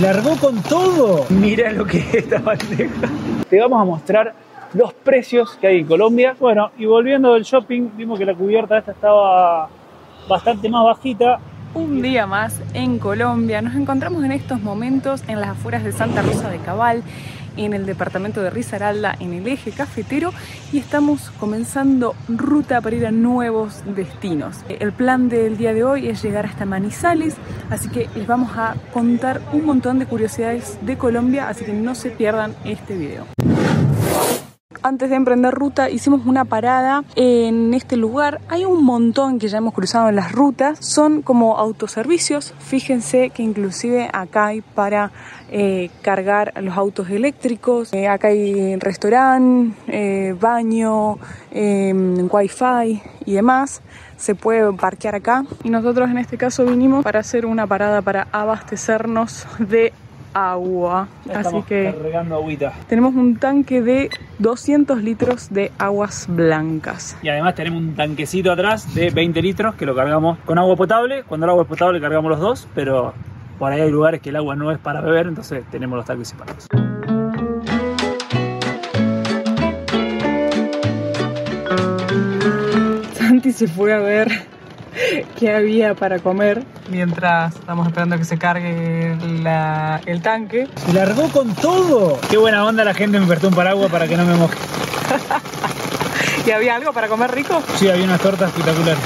Largó con todo. Mira lo que es esta bandeja. Te vamos a mostrar los precios que hay en Colombia. Bueno, y volviendo del shopping, vimos que la cubierta esta estaba bastante más bajita. Un día más en Colombia. Nos encontramos en estos momentos en las afueras de Santa Rosa de Cabal, en el departamento de Risaralda, en el eje cafetero, y estamos comenzando ruta para ir a nuevos destinos. El plan del día de hoy es llegar hasta Manizales, así que les vamos a contar un montón de curiosidades de Colombia, así que no se pierdan este video antes de emprender ruta hicimos una parada en este lugar. Hay un montón que ya hemos cruzado en las rutas. Son como autoservicios. Fíjense que inclusive acá hay para eh, cargar los autos eléctricos. Eh, acá hay restaurante, eh, baño, em, wifi y demás se puede parquear acá y nosotros en este caso vinimos para hacer una parada para abastecernos de agua. Así que cargando agüita. tenemos un tanque de 200 litros de aguas blancas. Y además tenemos un tanquecito atrás de 20 litros que lo cargamos con agua potable. Cuando el agua es potable cargamos los dos, pero por ahí hay lugares que el agua no es para beber, entonces tenemos los tanques separados. Santi se fue a ver qué había para comer mientras estamos esperando que se cargue la- el tanque. Se largó con todo. Qué buena onda la gente me prestó un paraguas para que no me moje. ¿Y había algo para comer rico? Sí, había unas tortas espectaculares.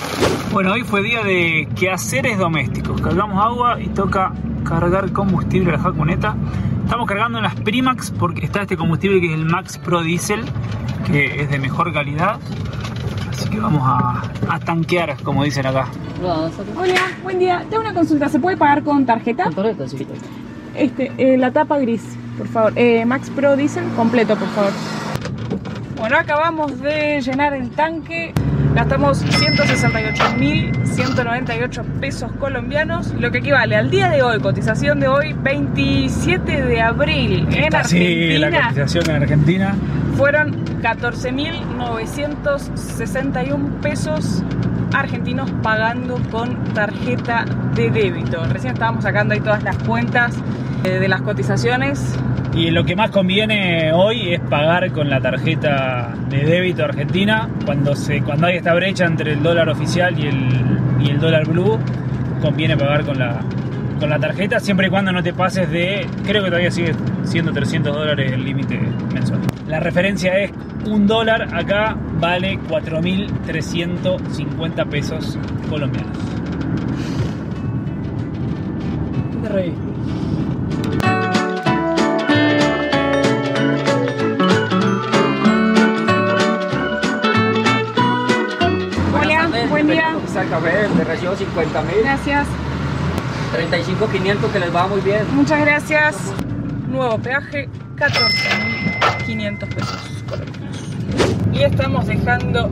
bueno, hoy fue día de quehaceres domésticos. Cargamos agua y toca cargar combustible a la jaconeta. Estamos cargando en las Primax porque está este combustible que es el Max Pro Diesel, que es de mejor calidad. Así que vamos a, a tanquear, como dicen acá. Hola, buen día. Tengo una consulta. ¿Se puede pagar con tarjeta? Este, eh, la tapa gris, por favor. Eh, Max Pro Diesel completo, por favor. Bueno, acabamos de llenar el tanque. Gastamos 168.198 pesos colombianos, lo que equivale al día de hoy, cotización de hoy, 27 de abril en Sí, la Argentina, cotización en Argentina. fueron 14.961 pesos argentinos pagando con tarjeta de débito. Recién estábamos sacando ahí todas las cuentas eh, de las cotizaciones. Y lo que más conviene hoy es pagar con la tarjeta de débito argentina. Cuando, se, cuando hay esta brecha entre el dólar oficial y el, y el dólar blue, conviene pagar con la, con la tarjeta, siempre y cuando no te pases de, creo que todavía sigue siendo 300 dólares el límite mensual. La referencia es un dólar acá vale 4.350 pesos colombianos. ¿Qué te reí? Está café de recibo 50 mil, Gracias, 35 500 que les va muy bien. muchas gracias. Nuevo peaje, 14.500 pesos. Y estamos dejando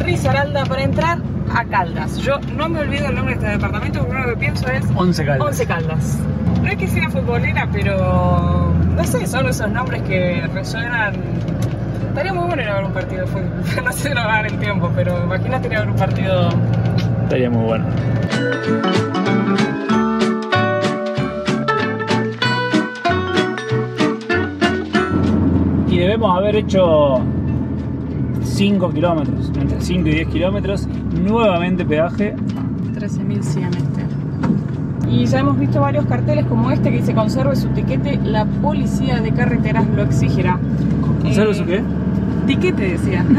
Risaralda para entrar a Caldas. Yo no me olvido el nombre de este departamento porque lo que pienso es 11 caldas. 11 Caldas. No es que sea futbolera, pero no sé, son esos nombres que resuenan. Estaría muy bueno ir a ver un partido de fútbol. No sé si nos va a dar el tiempo, pero imagínate ir a ver un partido. Estaría muy bueno. Y debemos haber hecho 5 kilómetros, entre 5 y 10 kilómetros, nuevamente peaje. 13.100 este. Y ya hemos visto varios carteles como este que dice conserve su tiquete, la policía de carreteras lo exigirá. ¿Sabes Eh, su qué? Tiquete decía.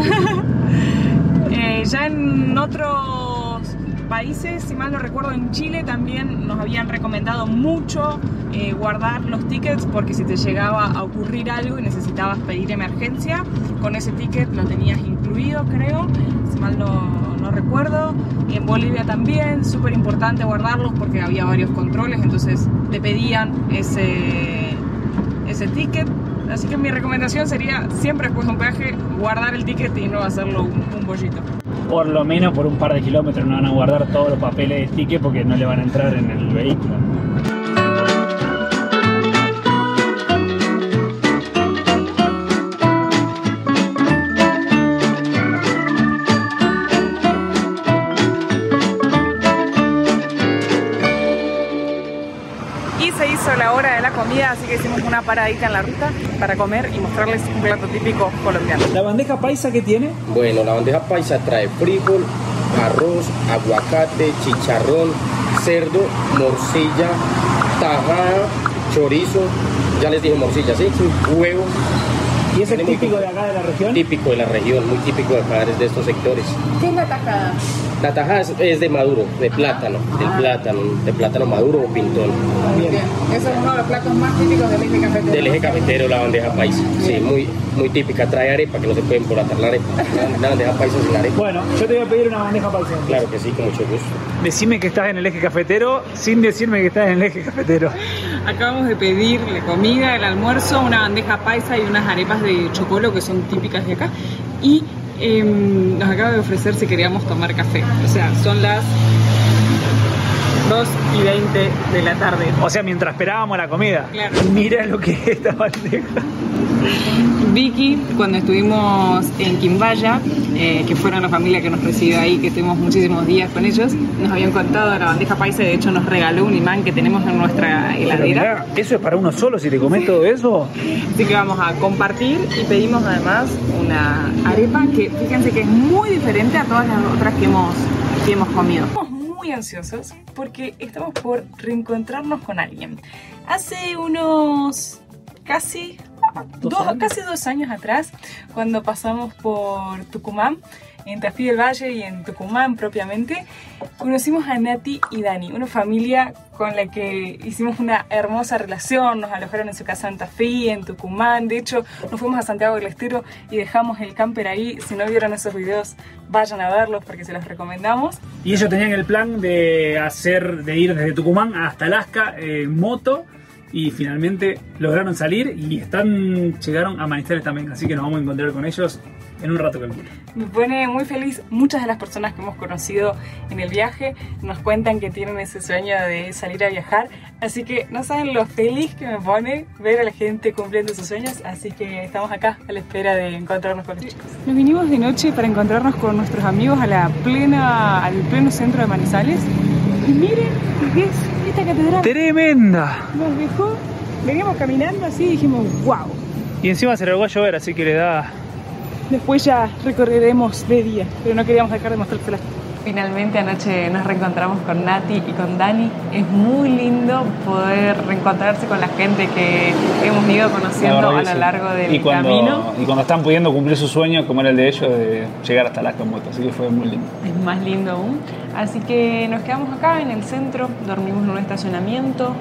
Eh, ya en otros países, si mal no recuerdo, en Chile también nos habían recomendado mucho eh, guardar los tickets porque si te llegaba a ocurrir algo y necesitabas pedir emergencia, con ese ticket lo tenías incluido, creo, si mal no, no recuerdo. En Bolivia también, súper importante guardarlos porque había varios controles, entonces te pedían ese, ese ticket. Así que mi recomendación sería siempre después de un peaje guardar el ticket y no hacerlo un, un bollito. Por lo menos por un par de kilómetros no van a guardar todos los papeles de ticket porque no le van a entrar en el vehículo. Así que hicimos una paradita en la ruta para comer y mostrarles un plato típico colombiano. ¿La bandeja paisa que tiene? Bueno, la bandeja paisa trae frijol, arroz, aguacate, chicharrón, cerdo, morcilla, tajada, chorizo, ya les dije morcilla, ¿sí? Huevo, ¿Y es muy típico de acá de la región? típico de la región, muy típico de acá, de estos sectores. ¿Qué es la tajada? La tajada es, es de maduro, de plátano, del plátano, de plátano maduro o pintón. Bien. Ese es uno de los platos más típicos del eje cafetero. Del eje cafetero, la bandeja paisa. Sí, muy, muy típica. Trae arepa, que no se puede embolatar la arepa. La, bandeja paisa sin arepa. Bueno, yo te voy a pedir una bandeja paisa. Claro que sí, con mucho gusto. Decime que estás en el eje cafetero sin decirme que estás en el eje cafetero. Acabamos de pedir la comida, el almuerzo, una bandeja paisa y unas arepas de chocolo que son típicas de acá. Y em, nos acaba de ofrecer si queríamos tomar café. O sea, son las 2 y 20 de la tarde. O sea, mientras esperábamos la comida. Claro. Mira lo que es esta bandeja. Vicky, cuando estuvimos en Quimbaya, eh, que fueron la familia que nos recibió ahí, que estuvimos muchísimos días con ellos, nos habían contado la bandeja paisa de hecho nos regaló un imán que tenemos en nuestra heladera. mirá, eso es para uno solo, si te comes todo eso. Así que vamos a compartir y pedimos además una arepa que fíjense que es muy diferente a todas las otras que hemos, que hemos comido. Estamos muy ansiosos porque estamos por reencontrarnos con alguien. Hace unos casi ¿Dos dos, casi dos años atrás, cuando pasamos por Tucumán, en Tafí del Valle y en Tucumán propiamente, conocimos a Nati y Dani, una familia con la que hicimos una hermosa relación, nos alojaron en su casa en Tafí, en Tucumán, de hecho nos fuimos a Santiago del Estero y dejamos el camper ahí, si no vieron esos videos vayan a verlos porque se los recomendamos. Y ellos tenían el plan de hacer, de ir desde Tucumán hasta Alaska en moto. Y finalmente lograron salir y están llegaron a Manizales también. Así que nos vamos a encontrar con ellos en un rato calculo. Me pone muy feliz. Muchas de las personas que hemos conocido en el viaje nos cuentan que tienen ese sueño de salir a viajar. Así que no saben lo feliz que me pone ver a la gente cumpliendo sus sueños. Así que estamos acá a la espera de encontrarnos con los chicos. Nos vinimos de noche para encontrarnos con nuestros amigos a la plena, al pleno centro de Manizales. Y miren qué es esta catedral. ¡Tremenda! Nos dejó, veníamos caminando así y dijimos, wow. Y encima se largó a llover, así que le da. Después ya recorreremos de día, pero no queríamos dejar de mostrárselas. Finalmente anoche nos reencontramos con Nati y con Dani. Es muy lindo poder reencontrarse con la gente que hemos ido conociendo La a lo sí. largo del y cuando, camino. Y cuando están pudiendo cumplir su sueño, como era el de ellos, de llegar hasta Alaska en moto. Así que fue muy lindo. Es más lindo aún. Así que nos quedamos acá en el centro, dormimos en un estacionamiento.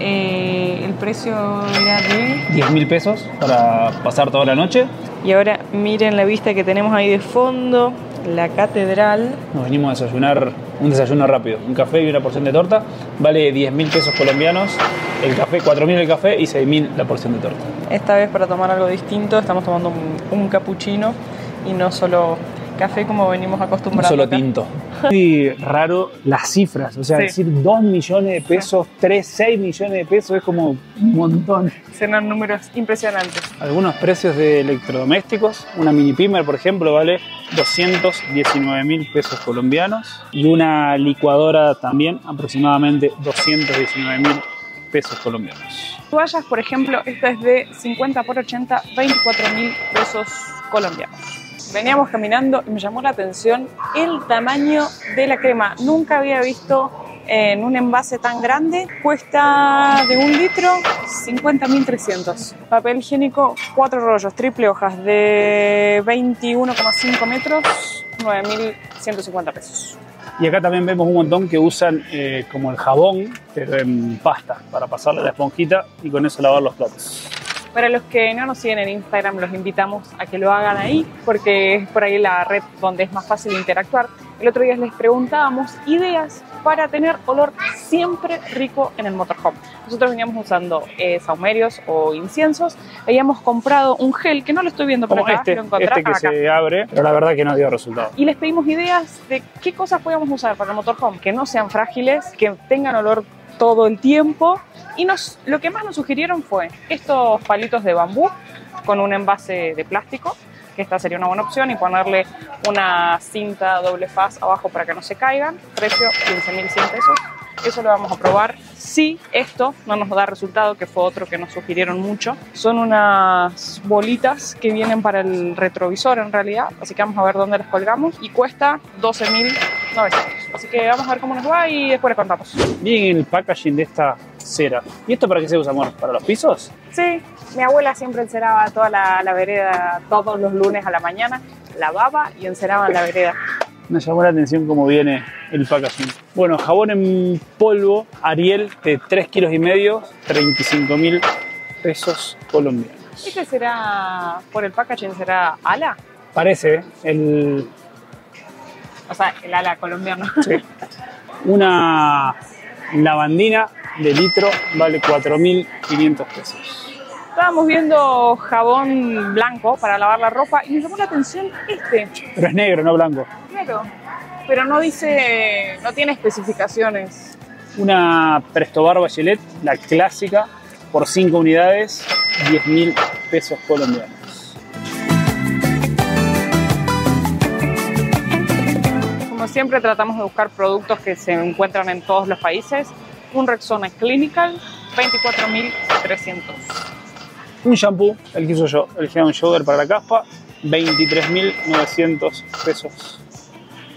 Eh, el precio era de 10 mil pesos para pasar toda la noche. Y ahora miren la vista que tenemos ahí de fondo, la catedral. Nos venimos a desayunar un desayuno rápido, un café y una porción de torta. Vale 10 mil pesos colombianos. El café, 4 mil el café y 6 mil la porción de torta. Esta vez para tomar algo distinto estamos tomando un, un cappuccino y no solo café como venimos acostumbrados. solo acá. tinto. Muy raro las cifras, o sea, Sí. decir 2 millones de pesos, 3, 6 millones de pesos es como un montón. Serán números impresionantes. Algunos precios de electrodomésticos, una mini pimer por ejemplo vale 219 mil pesos colombianos y una licuadora también aproximadamente 219 mil pesos colombianos. Toallas, por ejemplo, esta es de 50 por 80, 24 mil pesos colombianos. Veníamos caminando y me llamó la atención el tamaño de la crema. Nunca había visto en un envase tan grande. Cuesta de un litro 50.300. Papel higiénico, cuatro rollos, triple hojas de 21,5 metros, 9.150 pesos. Y acá también vemos un montón que usan eh, como el jabón, pero en pasta, para pasarle la esponjita y con eso lavar los platos. Para los que no nos siguen en Instagram, los invitamos a que lo hagan ahí, porque es por ahí la red donde es más fácil interactuar. El otro día les preguntábamos ideas para tener olor siempre rico en el motorhome. Nosotros veníamos usando eh, saumerios o inciensos. Habíamos comprado un gel, que no lo estoy viendo por Como acá, este, lo este que acá. se abre, pero la verdad que no dio resultado. Y les pedimos ideas de qué cosas podíamos usar para el motorhome, que no sean frágiles, que tengan olor todo el tiempo. Y nos, lo que más nos sugirieron fue estos palitos de bambú con un envase de plástico, que esta sería una buena opción, y ponerle una cinta doble faz abajo para que no se caigan. Precio 15.100 pesos. Eso lo vamos a probar. Si esto no nos da resultado, que fue otro que nos sugirieron mucho, son unas bolitas que vienen para el retrovisor en realidad, así que vamos a ver dónde las colgamos y cuesta 12.900. Así que vamos a ver cómo nos va y después les contamos. Miren el packaging de esta cera. ¿Y esto para qué se usa, amor? ¿Para los pisos? Sí, mi abuela siempre enceraba toda la, la vereda todos los lunes a la mañana, lavaba y enceraba en la vereda. Me llamó la atención cómo viene el packaging. Bueno, jabón en polvo Ariel de 3 kilos y medio, 35 mil pesos colombianos. ¿Este será, por el packaging, será ala? Parece ¿eh? el, O sea, el ala colombiano. sí. una lavandina de litro vale 4.500 pesos. Estábamos viendo jabón blanco para lavar la ropa y me llamó la atención este. Pero es negro, no blanco. Claro. Pero no dice, no tiene especificaciones. Una Presto Barba Gillette, la clásica, por 5 unidades, 10.000 pesos colombianos. Como siempre tratamos de buscar productos que se encuentran en todos los países. Un Rexona Clinical, 24.300. Un shampoo, el que uso yo, el Head Shoulder para la caspa, 23.900 pesos.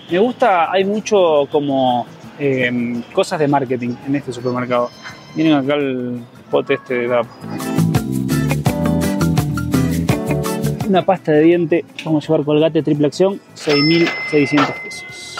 Me gusta, hay mucho como eh, cosas de marketing en este supermercado. Miren acá el pote este de DAP. Una pasta de diente, vamos a llevar colgate triple acción, 6.600 pesos.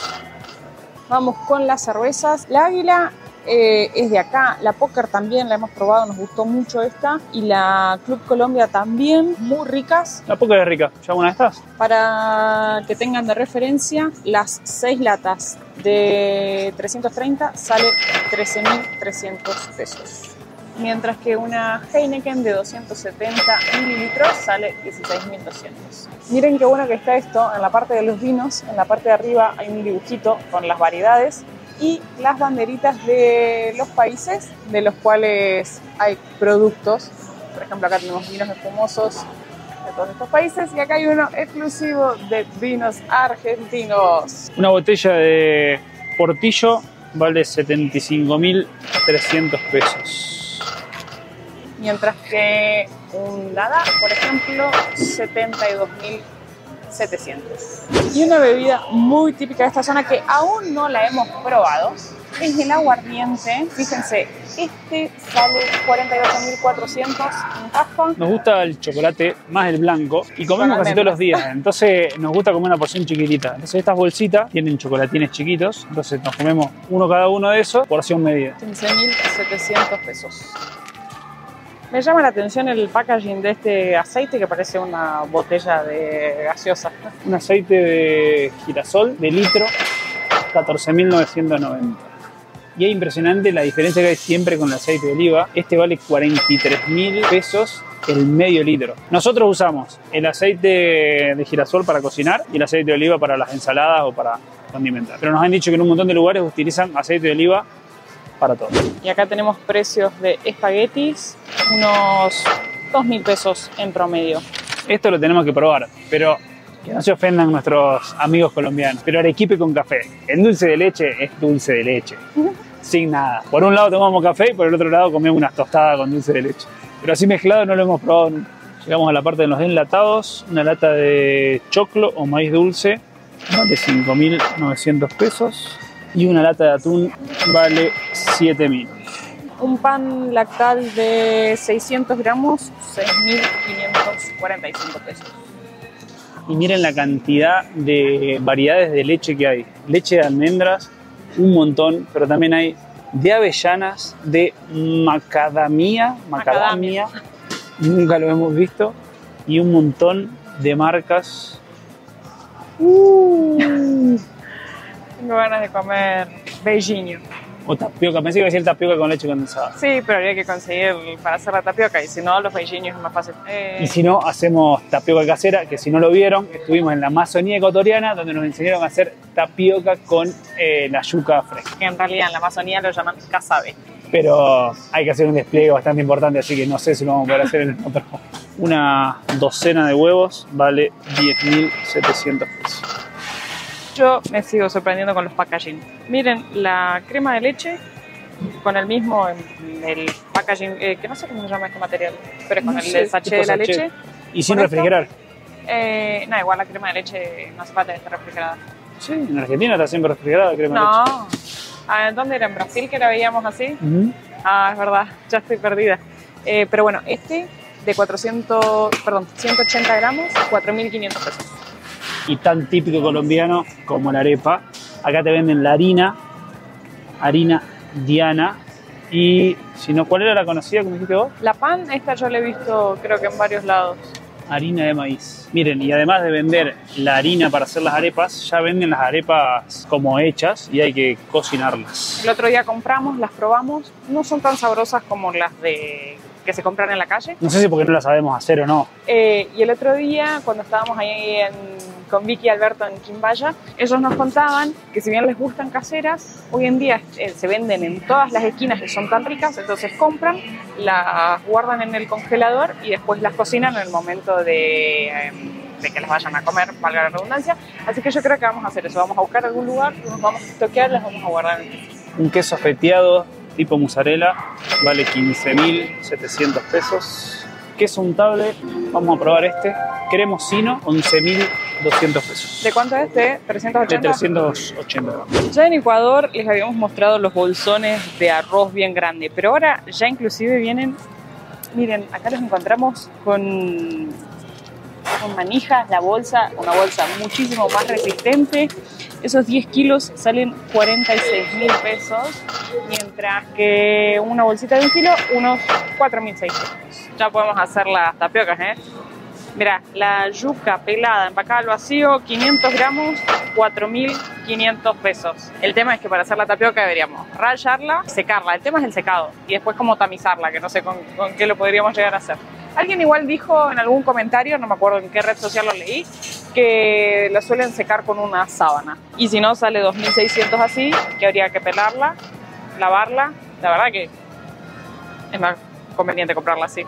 Vamos con las cervezas. La Águila eh, es de acá. La Póker también la hemos probado, nos gustó mucho esta. Y la Club Colombia también, muy ricas. La poca es rica, ¿ya una de estas? Para que tengan de referencia, las 6 latas de 330 sale 13.300 pesos. Mientras que una Heineken de 270 mililitros sale 16.200. Miren qué bueno que está esto en la parte de los vinos. En la parte de arriba hay un dibujito con las variedades y las banderitas de los países de los cuales hay productos. Por ejemplo, acá tenemos vinos espumosos de todos estos países y acá hay uno exclusivo de vinos argentinos. Una botella de Portillo vale 75.300 pesos. Mientras que un Dada, por ejemplo, 72.700. Y una bebida muy típica de esta zona que aún no la hemos probado es el aguardiente. Fíjense, este sale 48.400 en caja. Nos gusta el chocolate, más el blanco, y comemos casi todos los días. Entonces nos gusta comer una porción chiquitita. Entonces estas bolsitas tienen chocolatines chiquitos, entonces nos comemos uno cada uno de esos, porción medida. 15.700 pesos. Me llama la atención el packaging de este aceite que parece una botella de gaseosa. Un aceite de girasol de litro, 14.990. Y es impresionante la diferencia que hay siempre con el aceite de oliva. Este vale 43.000 pesos el medio litro. Nosotros usamos el aceite de girasol para cocinar y el aceite de oliva para las ensaladas o para condimentar. Pero nos han dicho que en un montón de lugares utilizan aceite de oliva para todo. Y acá tenemos precios de espaguetis, unos 2.000 pesos en promedio. Esto lo tenemos que probar, pero que no se ofendan nuestros amigos colombianos. Pero arequipe con café. El dulce de leche es dulce de leche, sin nada. Por un lado tomamos café y por el otro lado comemos unas tostadas con dulce de leche. Pero así mezclado no lo hemos probado nunca. Llegamos a la parte de los enlatados. Una lata de choclo o maíz dulce vale 5.900 pesos. Y una lata de atún vale 7.000. Un pan lactal de 600 gramos, 6.545 pesos. Y miren la cantidad de variedades de leche que hay. Leche de almendras, un montón, pero también hay de avellanas, de macadamia, macadamia, nunca lo hemos visto, y un montón de marcas. Tengo ganas de comer beijinho. O tapioca, pensé que iba a decir tapioca con leche condensada. Sí, pero habría que conseguir para hacer la tapioca y si no, los beijinhos es más fácil. Eh, Y si no, hacemos tapioca casera, que si no lo vieron, estuvimos en la Amazonía ecuatoriana, donde nos enseñaron a hacer tapioca con eh, la yuca fresca. que en realidad en la Amazonía lo llaman casabe. pero hay que hacer un despliegue bastante importante, así que no sé si lo vamos a poder hacer en otro. Una docena de huevos vale 10.700 pesos. Yo me sigo sorprendiendo con los packaging. Miren, la crema de leche con el mismo, en el packaging, eh, que no sé cómo se llama este material, pero es con No el sé, sachet de la sachet. leche. Y sin refrigerar. Eh, no, igual la crema de leche no hace falta que esté refrigerada. Sí, en Argentina está siempre refrigerada, crema de No. Ah, ¿Dónde era? ¿En Brasil que la veíamos así? leche. Ujú. Ah, es verdad, ya estoy perdida. Eh, pero bueno, este de 400, perdón, 180 gramos, 4.500 pesos. Y tan típico colombiano como la arepa. Acá te venden la harina, harina Diana. Y si no, ¿cuál era la conocida, como dijiste vos? La pan, esta yo la he visto creo que en varios lados. Harina de maíz. Miren, y además de vender la harina para hacer las arepas, ya venden las arepas como hechas y hay que cocinarlas. El otro día compramos, las probamos, no son tan sabrosas como las de que se compran en la calle. No sé si porque no las sabemos hacer o no. Eh, y el otro día, cuando estábamos ahí en- con Vicky y Alberto en Quimbaya, ellos nos contaban que si bien les gustan caseras, hoy en día eh, se venden en todas las esquinas que son tan ricas, entonces compran, las guardan en el congelador y después las cocinan en el momento de, eh, de que las vayan a comer, valga la redundancia. Así que yo creo que vamos a hacer eso, vamos a buscar algún lugar, nos vamos a toquear, las vamos a guardar Un queso feteado tipo mozzarella vale 15.700 pesos. Queso untable, vamos a probar este. Cremosino, 11.200 pesos. ¿De cuánto es? ¿De De 380? 380 gramos. Ya en Ecuador les habíamos mostrado los bolsones de arroz bien grande, pero ahora ya inclusive vienen, miren, acá los encontramos con, con manijas, la bolsa, una bolsa muchísimo más resistente. Esos 10 kilos salen 46 mil pesos, mientras que una bolsita de un kilo, unos 4.600. Ya podemos hacer las tapiocas, ¿eh? Mira, la yuca pelada, empacada al vacío, 500 gramos, 4.500 pesos. El tema es que para hacer la tapioca deberíamos rallarla, secarla. El tema es el secado y después cómo tamizarla, que no sé con, con qué lo podríamos llegar a hacer. Alguien igual dijo en algún comentario, no me acuerdo en qué red social lo leí, que la suelen secar con una sábana. Y si no, sale 2.600 así, que habría que pelarla, lavarla. La verdad que es más conveniente comprarla así.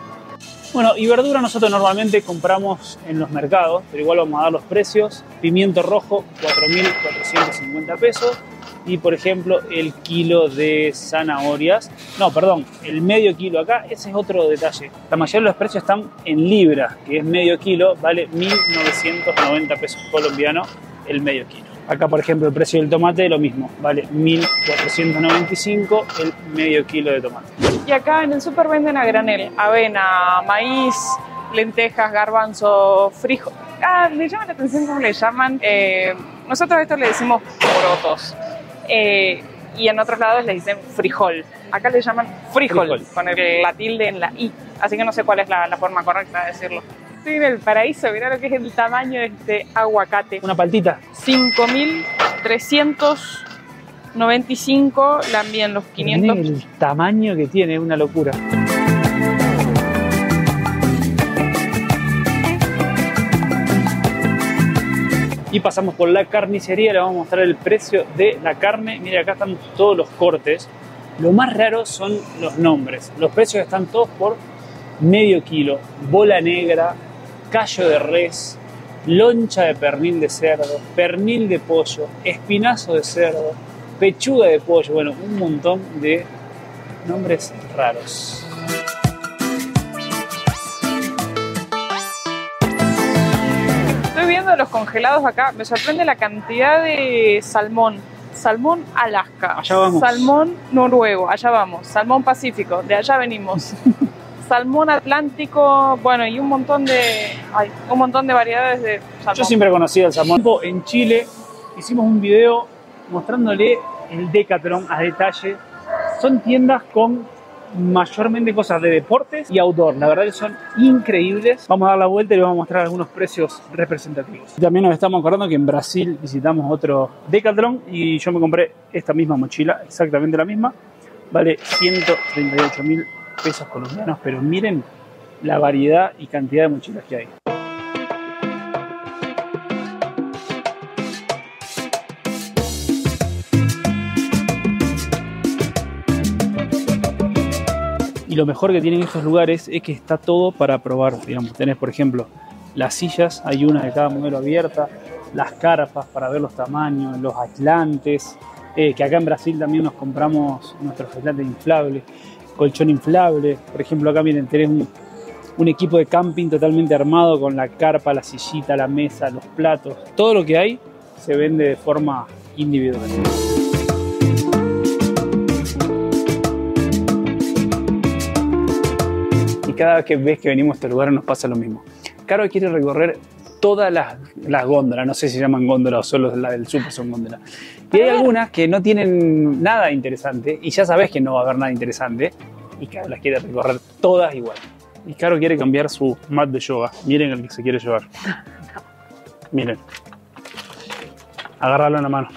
Bueno, y verdura nosotros normalmente compramos en los mercados, pero igual vamos a dar los precios. Pimiento rojo, 4.450 pesos. Y por ejemplo, el kilo de zanahorias, no, perdón, el medio kilo acá, ese es otro detalle. La mayoría de los precios están en libras, que es medio kilo, vale 1.990 pesos colombianos el medio kilo. Acá, por ejemplo, el precio del tomate, lo mismo, vale 1.495 el medio kilo de tomate. Y acá en el súper venden a granel, avena, maíz, lentejas, garbanzo, frijol. Ah, me llama la atención cómo le llaman. Eh, nosotros a esto le decimos porotos. Eh, y en otros lados le dicen frijol. Acá le llaman frijol, Frijol. con el, la tilde en la i. Así que no sé cuál es la, la forma correcta de decirlo. Estoy en el paraíso, mirá lo que es el tamaño de este aguacate. Una paltita, 5.395 la envían los 500 Miren el tamaño que tiene, es una locura. Y pasamos por la carnicería, le vamos a mostrar el precio de la carne. Mire, acá están todos los cortes. Lo más raro son los nombres. Los precios están todos por medio kilo. Bola negra, callo de res, loncha de pernil de cerdo, pernil de pollo, espinazo de cerdo, pechuga de pollo. Bueno, un montón de nombres raros. Estoy viendo los congelados acá. Me sorprende la cantidad de salmón. Salmón Alaska. Allá vamos. Salmón noruego. Allá vamos. Salmón Pacífico. De allá venimos. salmón Atlántico. Bueno, y un montón de. ay, un montón de variedades de salmón. Yo siempre conocí el salmón. En Chile hicimos un video mostrándole el Decathlon a detalle. Son tiendas con mayormente cosas de deportes y outdoor. La verdad que son increíbles. Vamos a dar la vuelta y les vamos a mostrar algunos precios representativos. También nos estamos acordando que en Brasil visitamos otro Decathlon y yo me compré esta misma mochila, exactamente la misma. Vale 138 mil pesos colombianos, pero miren la variedad y cantidad de mochilas que hay. Y lo mejor que tienen estos lugares es que está todo para probar. Digamos, tenés, por ejemplo, las sillas, hay una de cada modelo abierta, las carpas para ver los tamaños, los aislantes, eh, que acá en Brasil también nos compramos nuestros gelantes inflables, colchón inflable. Por ejemplo, acá miren, tenés un, equipo de camping totalmente armado con la carpa, la sillita, la mesa, los platos. Todo lo que hay se vende de forma individual. Y cada vez que ves que venimos a este lugar nos pasa lo mismo. Caro quiere recorrer todas las, las góndolas, no sé si se llaman góndolas o solo las del super son góndolas. Y hay algunas que no tienen nada interesante y ya sabes que no va a haber nada interesante y Caro las quiere recorrer todas igual. Y Caro quiere cambiar su mat de yoga. Miren el que se quiere llevar. Miren. Agárralo en la mano.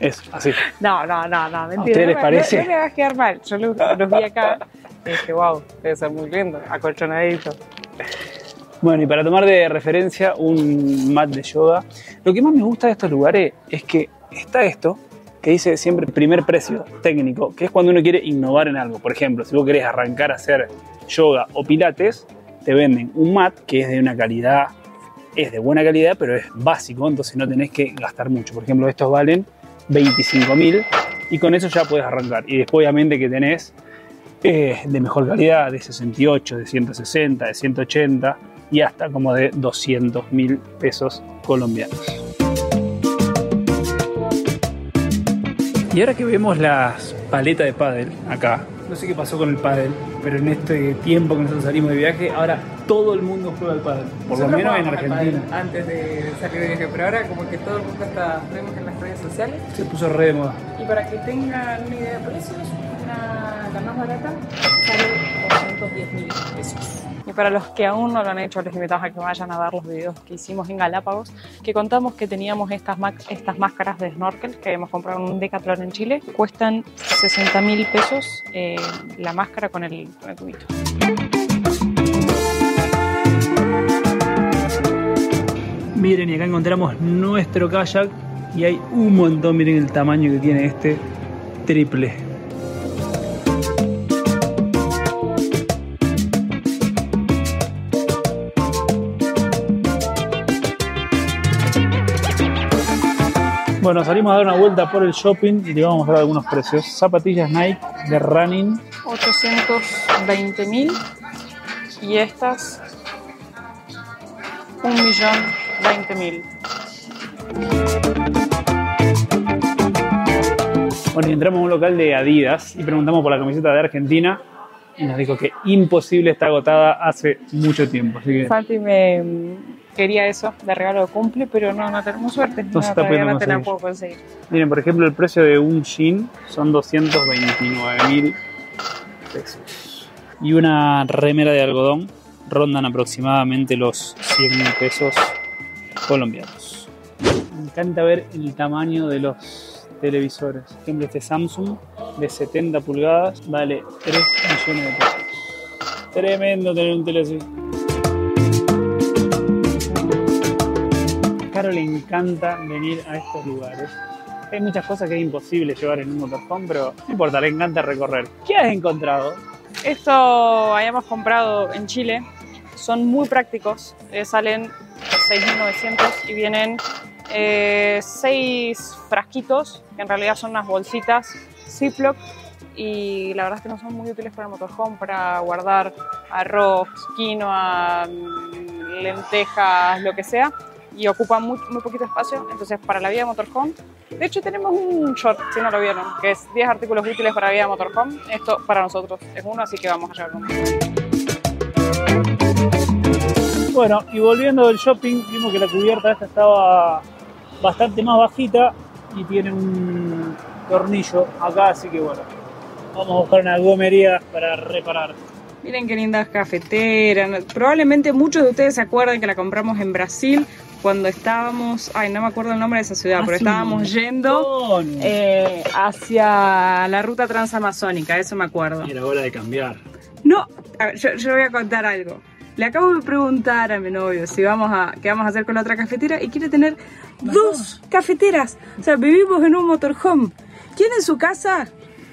Es así. No, no, no, no, mentira. ustedes no les parece? No, no me vas a quedar mal. Yo los, los vi acá y dije, wow, debe ser muy lindo, acolchonadito. Bueno, y para tomar de referencia un mat de yoga, lo que más me gusta de estos lugares es que está esto que dice siempre primer precio técnico, que es cuando uno quiere innovar en algo. Por ejemplo, si vos querés arrancar a hacer yoga o pilates, te venden un mat que es de una calidad, es de buena calidad, pero es básico, entonces no tenés que gastar mucho. Por ejemplo, estos valen 25 mil y con eso ya puedes arrancar. Y después, obviamente, que tenés eh, de mejor calidad, de 68, de 160, de 180 y hasta como de 200 mil pesos colombianos. Y ahora que vemos las paletas de pádel acá, no sé qué pasó con el pádel, pero en este tiempo que nosotros salimos de viaje, ahora todo el mundo juega al pádel, por lo menos en Argentina. Antes de salir de viaje, pero ahora como que todo el mundo está, vemos en las redes sociales. Se puso re de moda. Y para que tengan una idea de precios, una, la más barata sale para los que aún no lo han hecho, les invitamos a que vayan a ver los videos que hicimos en Galápagos, que contamos que teníamos estas, máscaras de snorkel que hemos comprado en un Decathlon en Chile. Cuestan 60 mil pesos eh, la máscara con el tubito. Miren, y acá encontramos nuestro kayak y hay un montón, miren el tamaño que tiene este triple. Bueno, salimos a dar una vuelta por el shopping y le vamos a mostrar algunos precios. Zapatillas Nike de running, 820 mil y estas 1 millón 20 mil. Bueno, y entramos a un local de Adidas y preguntamos por la camiseta de Argentina y nos dijo que imposible, está agotada hace mucho tiempo. Así que Santi me quería eso de regalo de cumple, pero no, no tenemos suerte. No se está todavía no te la conseguir. puedo conseguir. miren, por ejemplo, el precio de un jean son 229 mil pesos. Y una remera de algodón rondan aproximadamente los 100 mil pesos colombianos. Me encanta ver el tamaño de los televisores. Por ejemplo, este Samsung de 70 pulgadas vale 3 millones de pesos. Tremendo tener un tele Caro le encanta venir a estos lugares. Hay muchas cosas que es imposible llevar en un motorhome, pero no importa, le encanta recorrer. ¿Qué has encontrado? Esto habíamos comprado en Chile. Son muy prácticos. eh, salen 6.900 y vienen eh, seis frasquitos, que en realidad son unas bolsitas Ziploc. Y la verdad es que no son muy útiles para el motorhome, para guardar arroz, quinoa, mm, lentejas, lo que sea. Y ocupan muy, muy poquito espacio. Entonces, para la vida de motorhome, de hecho, tenemos un short, si no lo vieron, que es 10 artículos útiles para la vida de motorhome. Esto para nosotros es uno, así que vamos a llevarlo. Bueno, y volviendo del shopping, vimos que la cubierta esta estaba bastante más bajita y tiene un tornillo acá, así que bueno, vamos a buscar una gomería para reparar. Miren qué lindas cafeteras. Probablemente muchos de ustedes se acuerdan que la compramos en Brasil cuando estábamos, ay, no me acuerdo el nombre de esa ciudad, pero un estábamos yendo eh, hacia la ruta transamazónica, eso me acuerdo. Era hora de cambiar. No, a ver, yo, yo voy a contar algo. Le acabo de preguntar a mi novio si vamos a, qué vamos a hacer con la otra cafetera y quiere tener dos cafeteras. O sea, vivimos en un motorhome. ¿Quién en su casa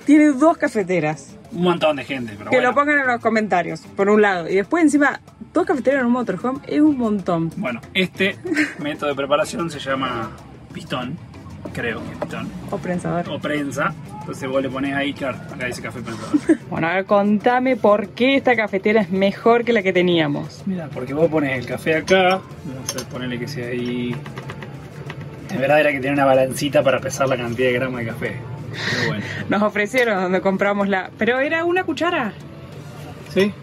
tiene dos cafeteras? Un montón de gente, pero Que bueno. lo pongan en los comentarios, por un lado. Y después encima, dos cafeteras en un motorhome es un montón. Bueno, este método de preparación se llama pistón. creo que es pitón, O prensador. o prensa. Entonces vos le pones ahí, claro, acá dice café prensador. Bueno, a ver, contame por qué esta cafetera es mejor que la que teníamos. Mira, porque vos pones el café acá, no sé, ponele que sea ahí. En verdad era que tiene una balancita para pesar la cantidad de gramos de café. Bueno. Nos ofrecieron donde compramos la... Pero era una cuchara. ¿Sí?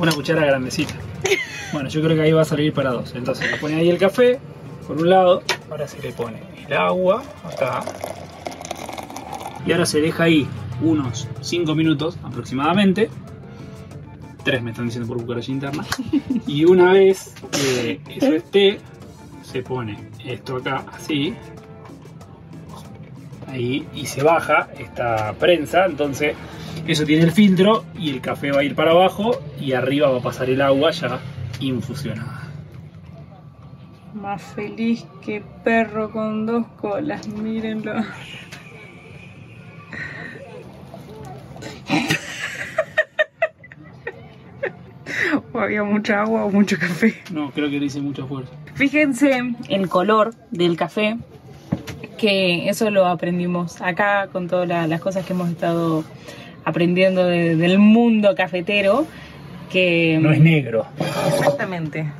Una cuchara grandecita. Bueno, yo creo que ahí va a salir para dos. Entonces le pone ahí el café, por un lado, ahora se le pone el agua, acá. Y ahora se deja ahí unos 5 minutos aproximadamente. 3 me están diciendo por cucaracha interna. Y una vez que eso esté, se pone esto acá así. Ahí y se baja esta prensa. Entonces eso tiene el filtro y el café va a ir para abajo y arriba va a pasar el agua ya infusionada. Más feliz que perro con dos colas, mírenlo. o había mucha agua o mucho café. No, creo que le hice mucha fuerza. Fíjense el color del café, que eso lo aprendimos acá con todas la- las cosas que hemos estado aprendiendo de- del mundo cafetero. Que No es negro. Exactamente.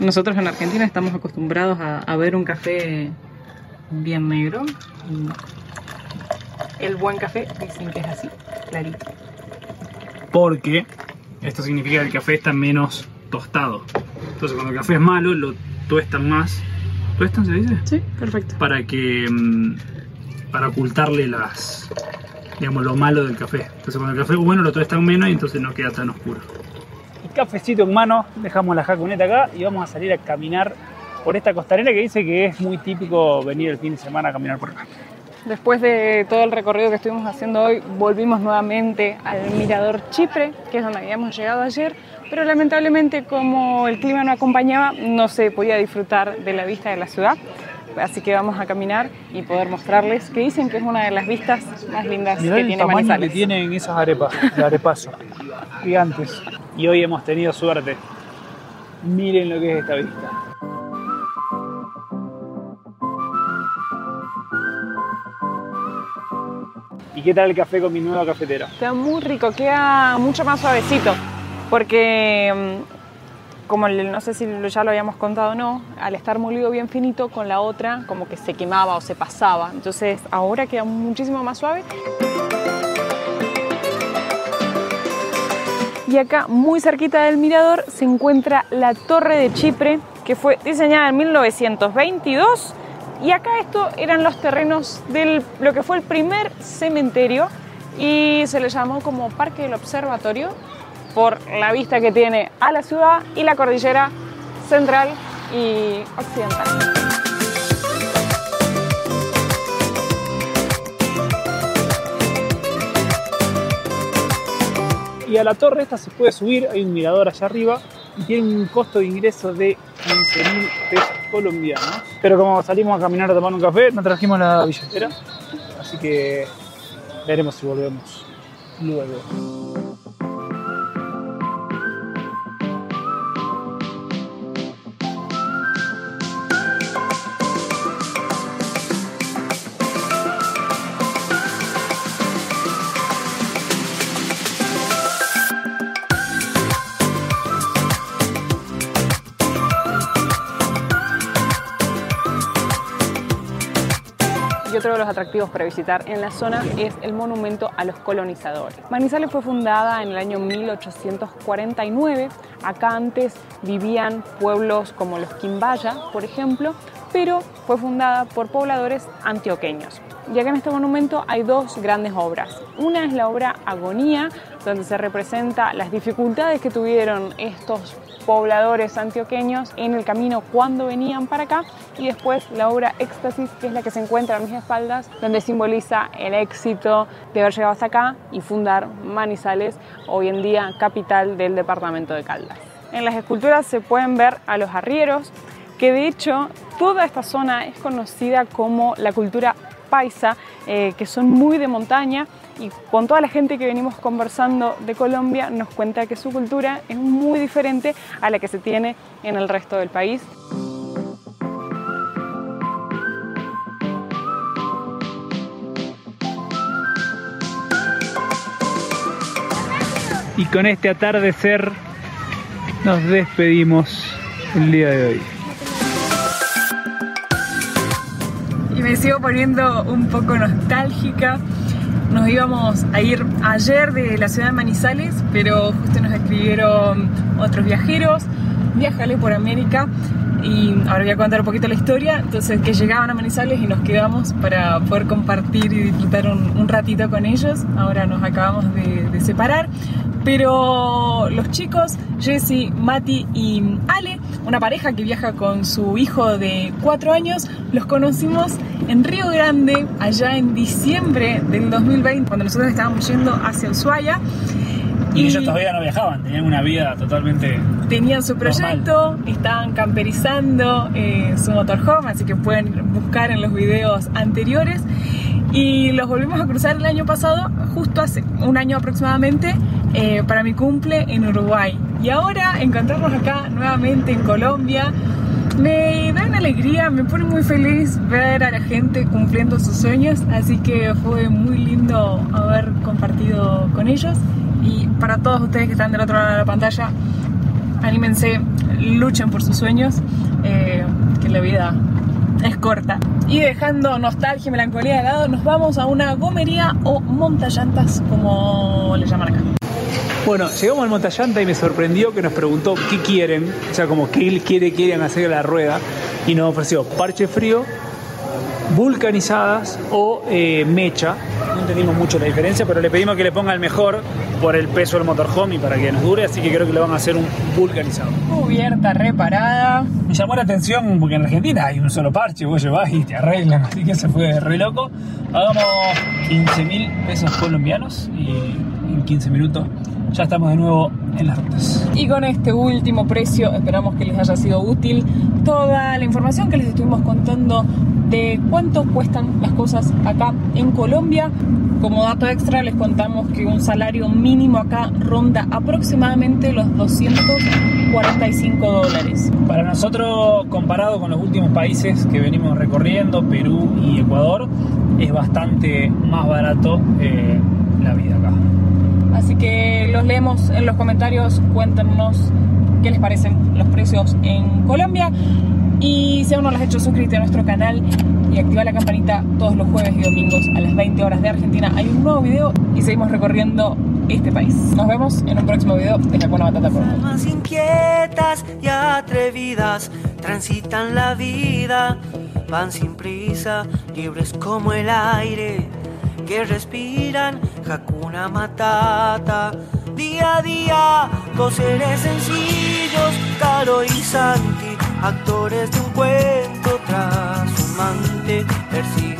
Nosotros en Argentina estamos acostumbrados a, a ver un café bien negro. El buen café dicen que es así, clarito. Porque esto significa que el café está menos tostado. Entonces cuando el café es malo lo tuestan más. ¿Tuestan se dice? Sí, perfecto. Para que. mm, para ocultarle las. digamos lo malo del café. Entonces cuando el café es bueno lo tuestan menos y entonces no queda tan oscuro. Y cafecito en mano, dejamos la jacuneta acá y vamos a salir a caminar por esta costanera que dice que es muy típico venir el fin de semana a caminar por acá. Después de todo el recorrido que estuvimos haciendo hoy, volvimos nuevamente al Mirador Chipre, que es donde habíamos llegado ayer, pero lamentablemente como el clima no acompañaba, no se podía disfrutar de la vista de la ciudad. Así que vamos a caminar y poder mostrarles que dicen que es una de las vistas más lindas Mirá que el tiene tamaño Manizales. que tienen esas arepas, de arepazo, gigantes. Y hoy hemos tenido suerte. Miren lo que es esta vista. ¿Y qué tal el café con mi nueva cafetera? Está muy rico, queda mucho más suavecito, porque mm, como no sé si ya lo habíamos contado o no, al estar molido bien finito con la otra como que se quemaba o se pasaba, entonces ahora queda muchísimo más suave. Y acá, muy cerquita del mirador, se encuentra la Torre de Chipre, que fue diseñada en 1922. Y acá esto eran los terrenos de lo que fue el primer cementerio y se le llamó como Parque del Observatorio por la vista que tiene a la ciudad y la cordillera central y occidental. Y a la torre esta se puede subir, hay un mirador allá arriba y tiene un costo de ingreso de 15 mil pesos colombianos. Pero como salimos a caminar a tomar un café, no trajimos la billetera, así que veremos si volvemos luego. Atractivos para visitar en la zona es el monumento a los colonizadores. Manizales fue fundada en el año 1849. Acá antes vivían pueblos como los Quimbaya, por ejemplo, pero fue fundada por pobladores antioqueños. Y acá en este monumento hay dos grandes obras. Una es la obra Agonía, donde se representa las dificultades que tuvieron estos pobladores antioqueños en el camino cuando venían para acá y después la obra Éxtasis que es la que se encuentra a mis espaldas donde simboliza el éxito de haber llegado hasta acá y fundar Manizales, hoy en día capital del departamento de Caldas. En las esculturas se pueden ver a los arrieros que de hecho toda esta zona es conocida como la cultura paisa, eh, que son muy de montaña y con toda la gente que venimos conversando de Colombia nos cuenta que su cultura es muy diferente a la que se tiene en el resto del país. Y con este atardecer nos despedimos el día de hoy. Y me sigo poniendo un poco nostálgica. Nos íbamos a ir ayer de la ciudad de Manizales, pero justo nos escribieron otros viajeros. Viajale por América y ahora voy a contar un poquito la historia. Entonces, que llegaban a Manizales y nos quedamos para poder compartir y disfrutar un, ratito con ellos. Ahora nos acabamos de, de separar. Pero los chicos, Jesse, Mati y Ale, una pareja que viaja con su hijo de 4 años, los conocimos en Río Grande, allá en diciembre del 2020, cuando nosotros estábamos yendo hacia Ushuaia. Y, ellos todavía no viajaban, tenían una vida totalmente. Tenían su proyecto, estaban camperizando eh, su motorhome, así que pueden buscar en los videos anteriores. Y los volvimos a cruzar el año pasado, justo hace un año aproximadamente, eh, para mi cumple en Uruguay. Y ahora encontrarnos acá nuevamente en Colombia. Me da una alegría, me pone muy feliz ver a la gente cumpliendo sus sueños, así que fue muy lindo haber compartido con ellos. Y para todos ustedes que están del otro lado de la pantalla, anímense, luchen por sus sueños, eh, que la vida es corta. Y dejando nostalgia y melancolía de lado, nos vamos a una gomería o montallantas, como le llaman acá. Bueno, llegamos al Montallanta y me sorprendió que nos preguntó qué quieren, o sea, como qué quiere, quieren hacer a la rueda, y nos ofreció parche frío, vulcanizadas o eh, mecha. No entendimos mucho la diferencia, pero le pedimos que le ponga el mejor por el peso del motorhome y para que nos dure, así que creo que le van a hacer un vulcanizado. Cubierta reparada. Me llamó la atención porque en Argentina hay un solo parche, vos llevás y te arreglan, así que se fue re loco. Hagamos 15 mil pesos colombianos y en 15 minutos ya estamos de nuevo en las rutas. Y con este último precio esperamos que les haya sido útil toda la información que les estuvimos contando de cuánto cuestan las cosas acá en Colombia. Como dato extra les contamos que un salario mínimo acá ronda aproximadamente los 245 dólares. Para nosotros, comparado con los últimos países que venimos recorriendo, Perú y Ecuador, es bastante más barato eh, la vida acá. Así que los leemos en los comentarios, cuéntenos qué les parecen los precios en Colombia. Y si aún no lo has hecho, suscríbete a nuestro canal y activa la campanita todos los jueves y domingos a las 20 horas de Argentina. Hay un nuevo video y seguimos recorriendo este país. Nos vemos en un próximo video de Matata por Más inquietas y atrevidas transitan la vida, van sin prisa, libres como el aire que respiran Hakuna Matata. Día a día, dos seres sencillos, Caro y Santi, actores de un cuento trasumante, persiguen